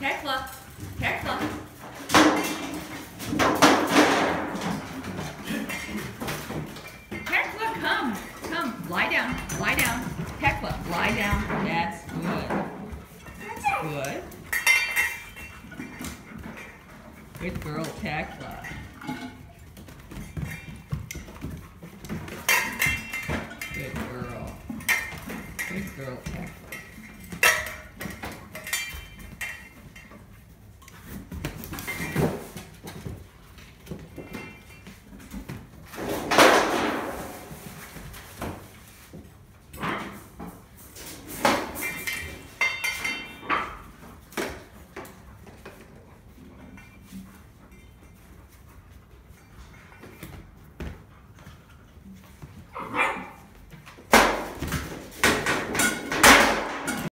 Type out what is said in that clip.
Tekla. Tekla. Tekla, come. Come. Lie down. Lie down. Tekla, lie down. That's good. That's good. Good girl, Tekla. Good girl.